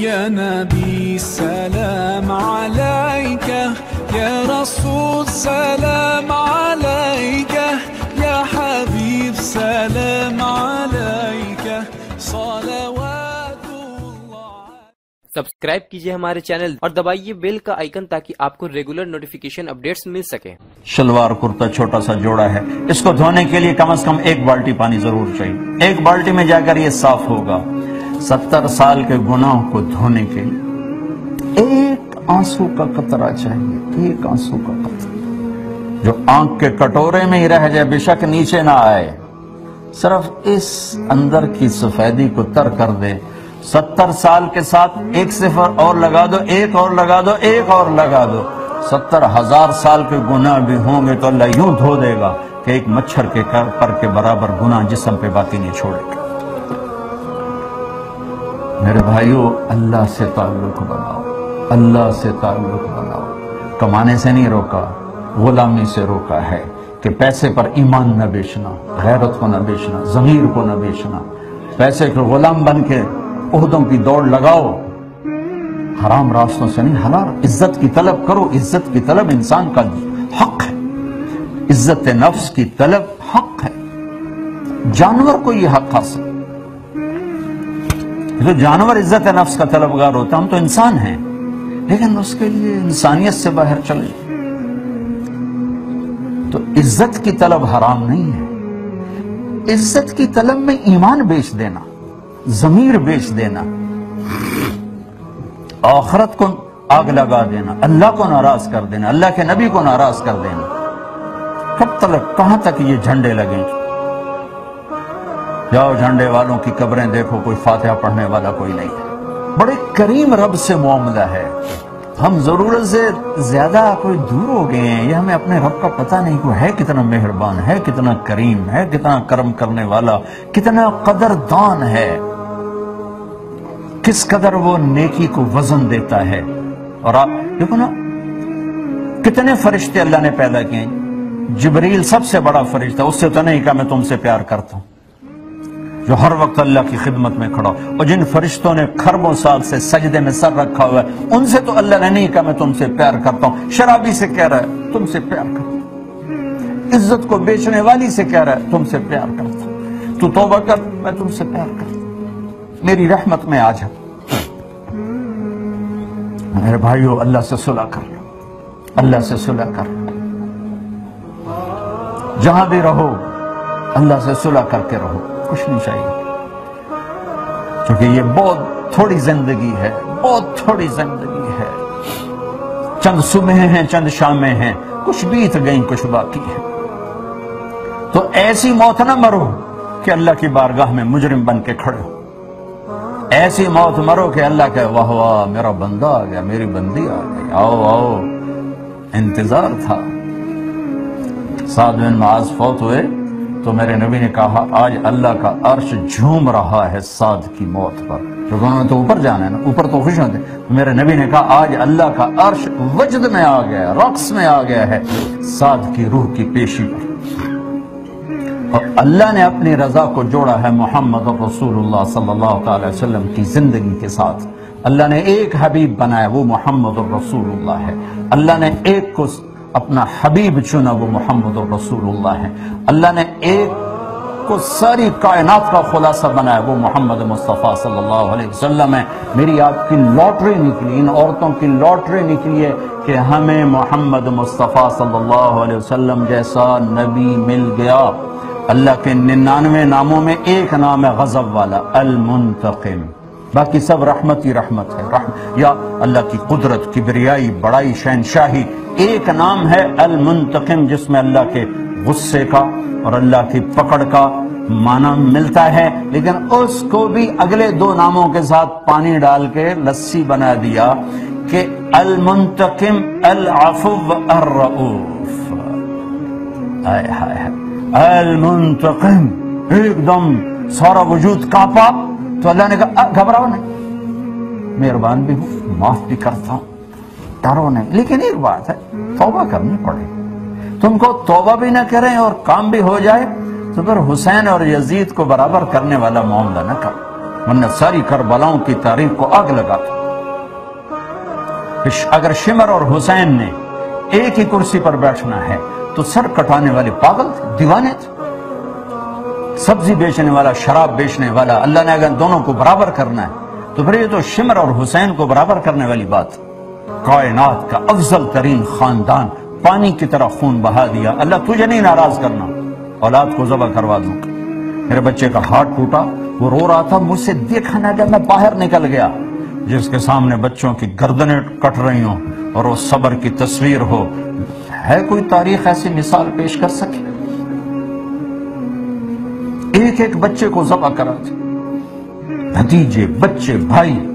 يا نبي سلام عليك يا رسول سلام عليك يا حبيب سلام عليك. صلوات الله سبسکرائب کیجیے ہمارے چینل اور دبائیے بیل کا آئیکن تاکہ آپ کو ریگولر نوٹیفیکیشن اپڈیٹس مل سکیں شلوار کرتا چھوٹا سا جوڑا ہے۔ اس کو دھونے کے لیے کم از کم ایک بالٹی پانی ضرور چاہیے۔ ایک بالٹی میں جا کر یہ صاف ہوگا۔ ستر سال کے گناہ کو دھونے کے لیے ایک آنسو کا قطرہ چاہیے، ایک آنسو کا قطرہ۔ جو آنکھ کے کٹورے میں ہی رہ جائے، بے شک نیچے نہ آئے۔ صرف اس اندر کی سفیدی کو تر کر دے۔ ستر سال کے ساتھ ایک صفر اور لگا دو، ایک اور لگا دو، ایک اور لگا دو۔ ستر ہزار سال کے گناہ بھی ہوں گے تو اللہ یوں دھو دے گا کہ ایک مچھر کے پر کے برابر گناہ جسم پہ باقی نہیں چھوڑے گا۔ میرے بھائیو، اللہ سے تعلق بناؤ۔ اللہ سے تعلق بناؤ۔ کمانے سے نہیں روکا، غلامی سے روکا ہے کہ پیسے پر ایمان نہ بیچنا، غیرت کو نہ بیچنا، ضمیر کو نہ بیچنا۔ پیسے کے غلام بن کے عہدوں کی دوڑ لگاؤ۔ حرام راستوں سے نہیں، حلال۔ عزت کی طلب کرو۔ عزت کی طلب انسان کا حق ہے۔ عزت نفس کی طلب حق ہے۔ جانور کو یہ حق حاصل جو جانور عزت نفس کا طلبگار ہوتا، ہم تو انسان ہیں۔ لیکن اس کے لیے انسانیت سے باہر چلے۔ تو عزت کی طلب حرام نہیں ہے۔ عزت کی طلب میں ایمان بیچ دینا، ضمیر بیچ دینا۔ آخرت کو آگ لگا دینا، اللہ کو ناراض کر دینا، اللہ کے نبی کو ناراض کر دینا۔ کب تک کہاں تک یہ جھنڈے لگیں؟ جاؤ جھنڈے والوں کی قبریں دیکھو، کوئی فاتحہ پڑھنے والا کوئی نہیں۔ ہے بڑے کریم رب سے معاملہ ہے۔ ہم ضرورت سے زیادہ کوئی دور ہو گئے ہیں، یہ ہمیں اپنے رب کا پتہ نہیں کوئی ہے کتنا مہربان، ہے کتنا کریم، ہے کتنا کرم کرنے والا، کتنا قدردان ہے۔ کس قدر وہ نیکی کو وزن دیتا ہے۔ اور آپ دیکھو نا، کتنے فرشتے اللہ نے پیدا کیے جبریل سب سے بڑا فرشتہ، اس سے تو نہیں کہا میں تم سے پیار کرتا ہوں۔ جو ہر وقت اللہ کی خدمت میں کھڑا اور جن فرشتوں نے خربوں سال سے سجدے میں سر رکھا ہوا ہے، ان سے تو اللہ نے نہیں کہا میں تم سے پیار کرتا ہوں۔ شرابی سے کہہ رہا ہے، تم سے پیار کرتا ہوں۔ عزت کو بیچنے والی سے کہہ رہا ہے، تم سے پیار کرتا ہوں۔ تو توبہ کر، میں تم سے پیار کرتا ہوں۔ میری رحمت میں آ جا۔ میرے بھائیو، اللہ سے صلح کر اللہ سے صلح کر۔ جہاں بھی رہو، اللہ سے صلح کر کے رہو۔ کچھ نہیں چاہیے۔ کیونکہ یہ بہت تھوڑی زندگی ہے، بہت تھوڑی زندگی ہے۔ چند صبح ہیں، چند شامیں ہیں، کچھ بیت گئیں، کچھ باقی ہے تو ایسی موت نہ مرو کہ اللہ کی بارگاہ میں مجرم بن کے کھڑے ہو۔ ایسی موت مرو کہ اللہ کہ واہ واہ، میرا بندہ آ گیا، میری بندی آ گئی۔ آؤ آؤ، انتظار تھا۔ سات بن معاذ فوت ہوئے۔ تو میرے نبی نے کہا، آج اللہ کا عرش جھوم رہا ہے سعد کی موت پر۔ کیونکہ انہوں نے تو اوپر جانا ہے نا، اوپر تو خوش ہوتے میرے نبی نے کہا، آج اللہ کا عرش وجد میں آ گیا ہے، رقص میں آ گیا ہے سعد کی روح کی پیشی پر۔ اور اللہ نے اپنی رضا کو جوڑا ہے محمد رسول اللہ صلی اللہ تعالی وسلم کی زندگی کے ساتھ۔ اللہ نے ایک حبیب بنایا، وہ محمد رسول اللہ ہے۔ اللہ نے ایک کو اپنا حبیب چنا وہ محمد رسول اللہ ہے اللہ نے ایک کو ساری کائنات کا خلاصہ بنایا، وہ محمد مصطفیٰ صلی اللہ علیہ وسلم ہے میری آپ کی لوٹری نکلی، ان عورتوں کی لوٹری نکلی ہے کہ ہمیں محمد مصطفیٰ صلی اللہ علیہ وسلم جیسا نبی مل گیا۔ اللہ کے ننانوے ناموں میں ایک نام ہے غضب والا، المنتقم۔ باقی سب رحمت ہی رحمت ہے۔ رحمت یا اللہ کی قدرت، کبریائی، بڑائی، شہنشاہی، ایک نام ہے المنتقم، جس میں اللہ کے غصے کا اور اللہ کی پکڑ کا معنی ملتا ہے۔ لیکن اس کو بھی اگلے دو ناموں کے ساتھ پانی ڈال کے لسی بنا دیا کہ المنتقم، العفو الرعوف آئے ہائے المنتقم، ایک دم سارا وجود کانپا تو اللہ نے کہا گھبراؤ نہیں۔ مہربان بھی ہوں، معاف بھی کرتا ہوں۔ ڈرو نہیں۔ لیکن ایک بات ہے، توبہ کرنی پڑے۔ تم کو توبہ بھی نہ کریں اور کام بھی ہو جائے، تو پھر حسین اور یزید کو برابر کرنے والا معاملہ نہ کرو۔ ورنہ ساری کربلاؤں کی تاریخ کو آگ لگاتا اگر شمر اور حسین نے ایک ہی کرسی پر بیٹھنا ہے، تو سر کٹانے والے پاگل تھے دیوانے تھے سبزی بیچنے والا، شراب بیچنے والا، اللہ نے اگر دونوں کو برابر کرنا ہے، تو پھر یہ تو شمر اور حسین کو برابر کرنے والی بات۔ کائنات کا افضل ترین خاندان پانی کی طرح خون بہا دیا۔ اللہ، تجھے نہیں ناراض کرنا۔ اولاد کو ذبح کروا دوں۔ میرے بچے کا ہاتھ ٹوٹا، وہ رو رہا تھا، مجھ سے دیکھا نہ گیا میں باہر نکل گیا۔ جس کے سامنے بچوں کی گردنیں کٹ رہی ہوں اور وہ صبر کی تصویر ہو۔ ہے کوئی تاریخ ایسی مثال پیش کر سکے؟ ایک ایک بچے کو ذبح کرا تھا بھتیجے، بچے، بھائی۔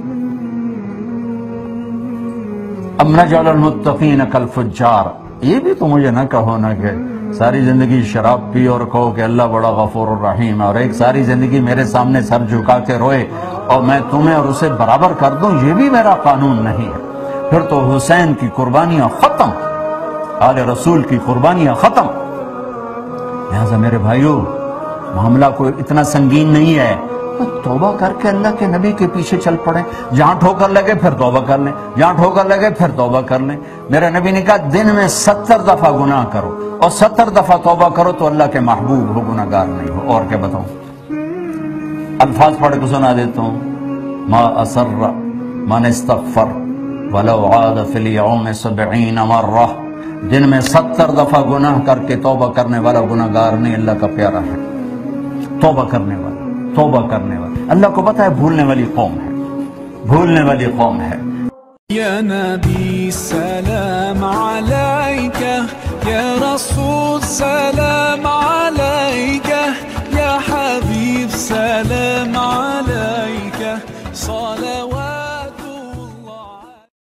اب نجعل المتقین کالفجار۔ یہ بھی تو مجھے نہ کہو نا کہ ساری زندگی شراب پی اور کہو کہ اللہ بڑا غفور الرحیم اور ایک ساری زندگی میرے سامنے سر جھکا کے روئے اور میں تمہیں اور اسے برابر کر دوں، یہ بھی میرا قانون نہیں ہے۔ پھر تو حسین کی قربانیاں ختم۔ آل رسول کی قربانیاں ختم۔ لہذا میرے بھائیو معاملہ کوئی اتنا سنگین نہیں ہے۔ توبہ کر کے اللہ کے نبی کے پیچھے چل پڑے۔ جہاں ٹھوکر لگے پھر توبہ کر لیں۔ جہاں ٹھوکر لگے پھر توبہ کر لیں۔ میرے نبی نے کہا، دن میں ستر دفعہ گناہ کرو۔ اور ستر دفعہ توبہ کرو تو اللہ کے محبوب ہو گناہ گار نہیں ہو۔ اور کیا بتاؤں؟ الفاظ پڑھ کے سنا دیتا ہوں۔ ما اسر من استغفر ولو عاد فی اليوم سبعین مرہ۔ دن میں ستر دفعہ گناہ کر کے توبہ کرنے والا گناہ گار نہیں، اللہ کا پیارا ہے۔ توبہ کرنے والا توبہ کرنے والا اللہ کو پتا ہے بھولنے والی قوم ہے۔ بھولنے والی قوم ہے۔ يا نبي سلام عليك يا رسول سلام